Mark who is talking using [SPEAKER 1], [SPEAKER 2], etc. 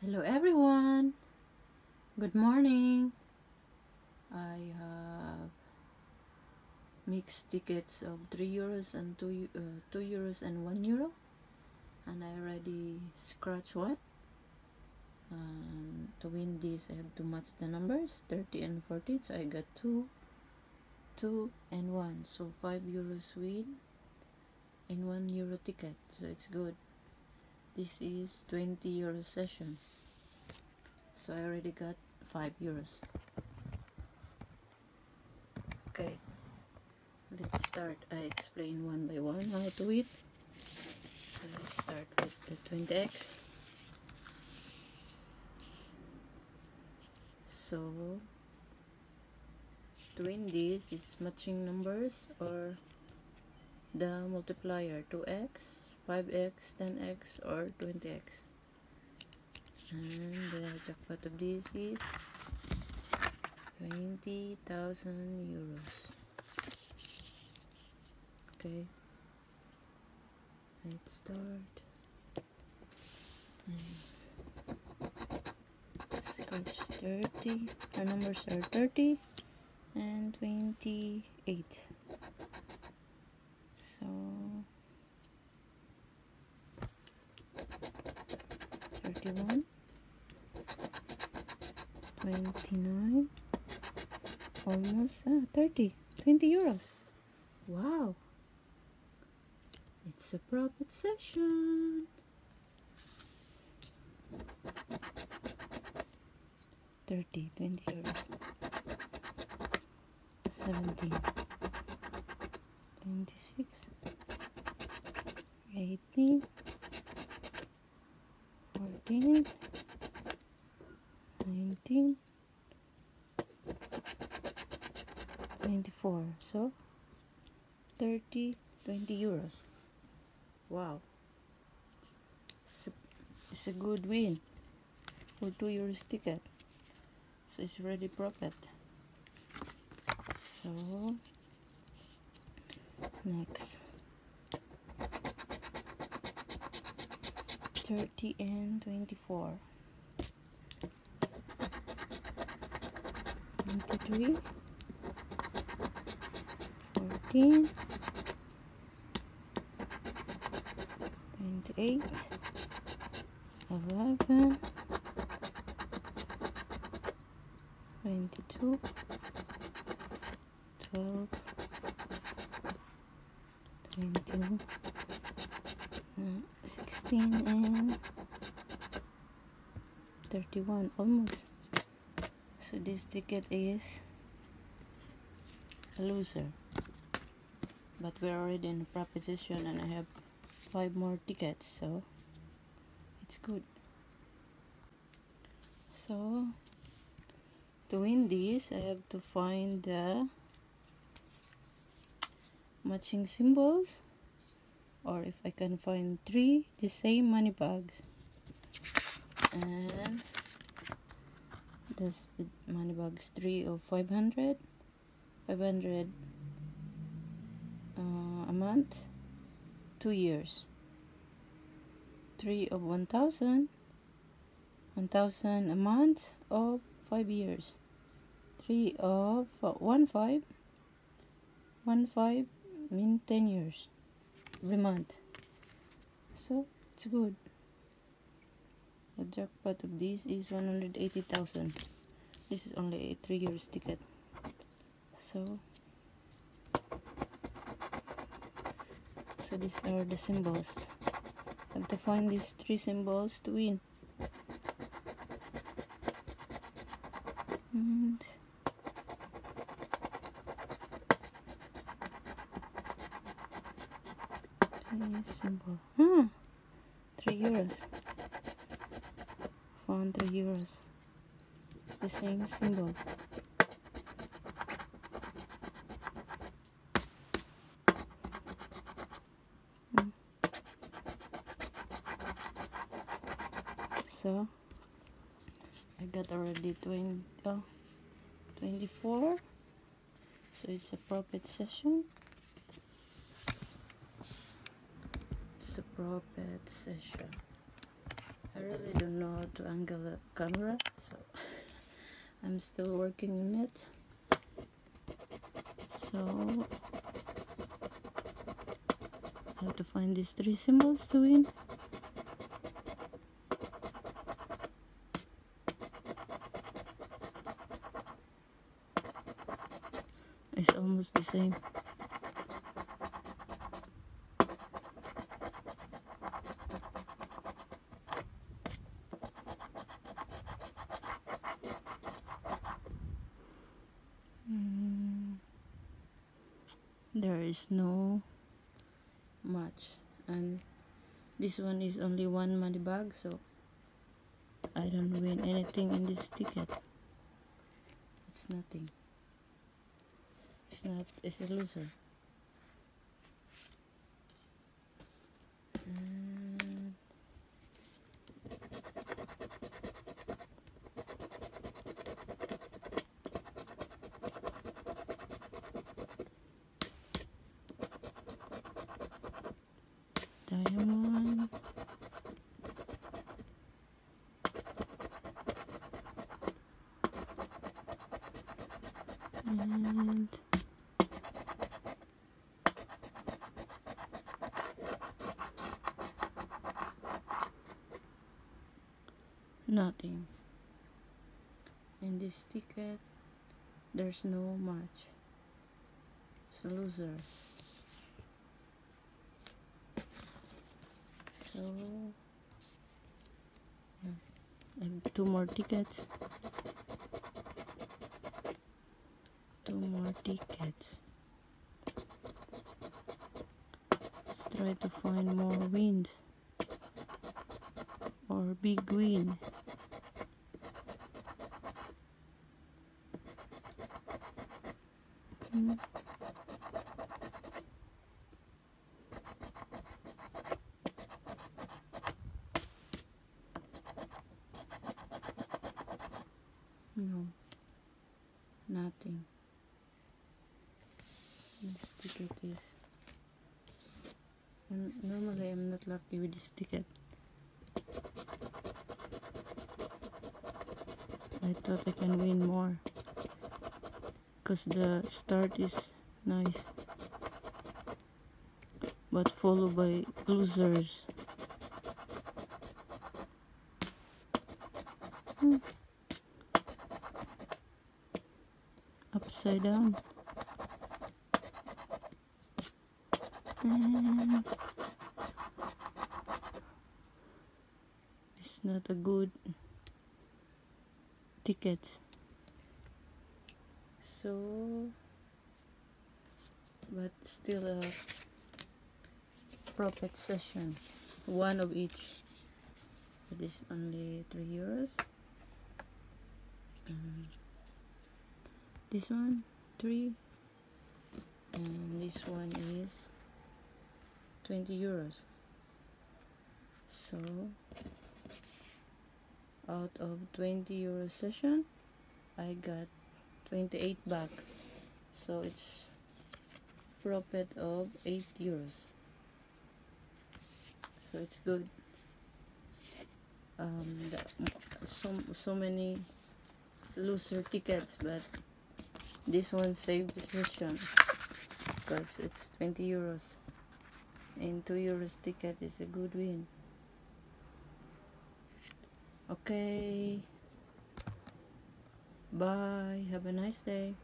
[SPEAKER 1] Hello everyone. Good morning. I have mixed tickets of 3 euros and 2, uh, 2 euros and 1 euro and I already scratch what? Um, to win this I have to match the numbers 30 and 40 so I got 2 2 and 1 so 5 euros win in 1 euro ticket so it's good this is 20 euro session so I already got 5 euros. Okay. Let's start. I explain one by one how to it. So let's start with the 20x so win this is matching numbers or the multiplier 2x 5x, 10x, or 20x. And the jackpot of this is 20,000 euros. Okay. Let's start. Scratch 30. Our numbers are 30 and 28. So 31 29 almost uh, 30 20 euros. Wow. It's a profit session. Thirty, twenty euros. Seventeen, twenty-six, eighteen. 18 19 24 so 30 20 euros. Wow. It's a, it's a good win for 2 euros ticket. So it's already profit. So next 30 and 24 23 14 28 11 22 12 21 16 and 31 almost. So this ticket is a loser. But we're already in a proposition and I have five more tickets so it's good. So to win this I have to find the matching symbols or if I can find three the same money bags. And this the money bags three of 500 500 uh, a month two years. Three of 1000 1000 a month of five years. Three of uh, one five one five mean 10 years month so it's good. The jackpot of this is 180,000 this is only a three years ticket. So so these are the symbols. I have to find these three symbols to win and symbol. Hmm. 3 euros. 400 euros. The same symbol. Hmm. So, I got already 20, oh, 24. So it's a profit session. Profit session I really don't know how to angle the camera so I'm still working on it. So I have to find these three symbols to win there is no much. And this one is only one money bag so I don't win anything in this ticket. It's nothing. It's not it's a loser. Mm. Nothing. In this ticket there's no much it's a loser. So yeah, two more tickets. Two more tickets. Let's try to find more wins. Or big win Hmm. No, nothing. This ticket is. And normally, I'm not lucky with this ticket. I thought I can win more because the start is nice, but followed by losers. Hmm. Upside down. And it's not a good ticket. So, but still a profit session. One of each. It is only 3 euros. Um, this one, 3. And this one is 20 euros. So, out of 20 euro session, I got 28 back. So it's profit of 8 euros. So it's good. Um, the, so so many loser tickets, but this one saved the session because it's 20 euros. And 2 euros ticket is a good win. Okay. Bye. Have a nice day.